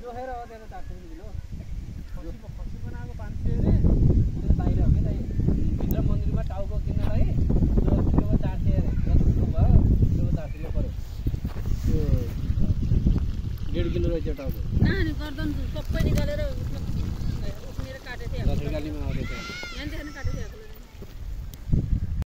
जोखेर चार सय किलो खसी बनाएको पाँच बाहिर हो भित्र मन्दिरमा टाउको किन्नलाई किलोको चार सय जस्तो भयो किलोको चार पऱ्यो त्यो डेढ किलो रहेछ टाउको गर्दा सबै निकालेर काटेको थियो